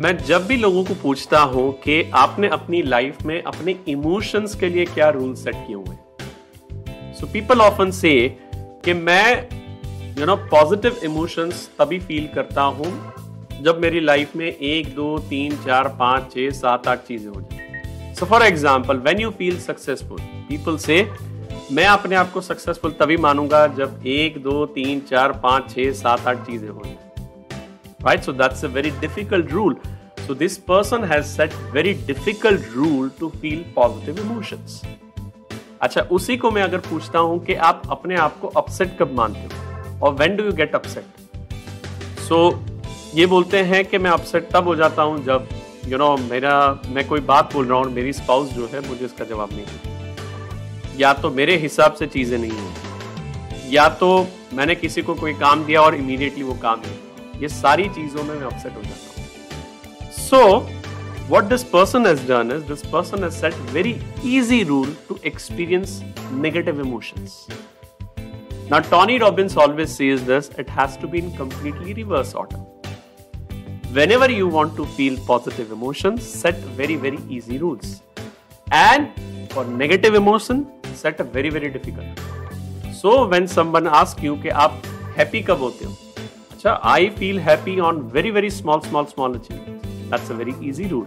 मैं जब भी लोगों को पूछता हूँ कि आपने अपनी लाइफ में अपने इमोशंस के लिए क्या रूल सेट किए हुए सो पीपल ऑफन से कि मैं यू नो पॉजिटिव इमोशंस तभी फील करता हूँ जब मेरी लाइफ में एक, दो, तीन, चार, पाँच, छह, सात, आठ चीज़ें हो जाए so for example when you feel successful people से मैं अपने आप को सक्सेसफुल तभी मानूँगा जब एक, दो, तीन, चार, पाँच, छह, सात, आठ चीज़ें हो जाए right? So that's a very difficult rule. So this person has set very difficult rule to feel positive emotions. अच्छा उसी को मैं अगर पूछता हूँ कि आप अपने आप को अपसेट कब मानते हो? और when do you get upset so ये बोलते हैं कि मैं अपसेट तब हो जाता हूँ जब यू you नो know, मेरा मैं कोई बात बोल रहा हूँ मेरी स्पाउस जो है मुझे इसका जवाब नहीं देती। या तो मेरे हिसाब से चीज़ें नहीं होती या तो मैंने किसी को कोई काम दिया और इमीडिएटली वो काम नहीं। ये सारी चीज़ों में मैं अपसेट हो जाता हूँ सो what this person has done is this person has set very easy rule to experience negative emotions now tony robbins always says this it has to be in completely reverse order whenever you want to feel positive emotions set very very easy rules and for negative emotion set a very very difficult so when someone asks you कि आप happy कब होते हो अच्छा I feel happy on very very small small small achievement a very easy rule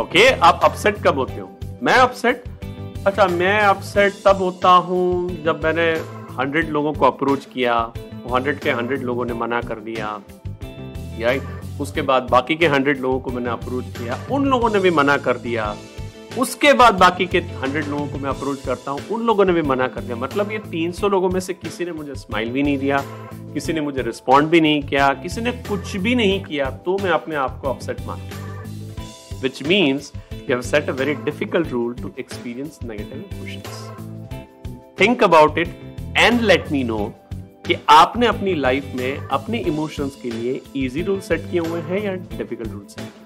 okay आप upset कब होते हो? मैं अपसेट अच्छा मैं अपसेट तब होता हूँ जब मैंने हंड्रेड लोगों को अप्रोच किया हंड्रेड के हंड्रेड लोगों ने मना कर दिया राइट उसके बाद बाकी के हंड्रेड लोगों को मैंने अप्रोच किया, उन लोगों ने भी मना कर दिया। उसके बाद बाकी के हंड्रेड लोगों को मैं अप्रोच करता हूँ, उन लोगों ने भी मना कर दिया। मतलब ये तीन सौ लोगों में से किसी ने मुझे स्माइल भी नहीं दिया किसी ने मुझे रिस्पॉन्ड भी नहीं किया, किसी ने कुछ भी नहीं किया तो मैं अपने आप को अपसेट मान which means you have set a very difficult rule to experience negative emotions think about it and let me know कि आपने अपनी लाइफ में अपने इमोशंस के लिए इजी रूल सेट किए हुए हैं या डिफ़िकल्ट रूल सेट